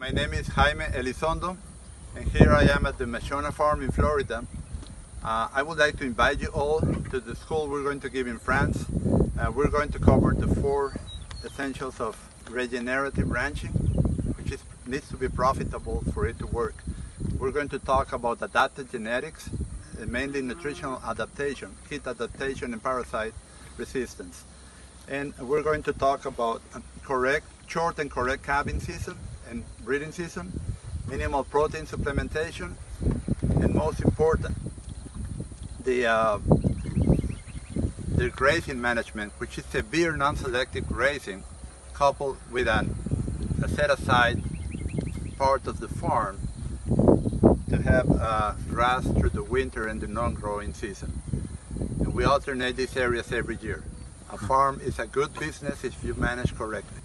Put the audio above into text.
My name is Jaime Elizondo, and here I am at the Machona Farm in Florida. Uh, I would like to invite you all to the school we're going to give in France. Uh, we're going to cover the four essentials of regenerative ranching, which is, needs to be profitable for it to work. We're going to talk about adapted genetics, uh, mainly nutritional adaptation, heat adaptation and parasite resistance. And we're going to talk about correct, short and correct calving season, and breeding season, minimal protein supplementation, and most important, the, uh, the grazing management, which is severe non-selective grazing, coupled with an, a set-aside part of the farm to have uh, grass through the winter and the non-growing season. And we alternate these areas every year. A farm is a good business if you manage correctly.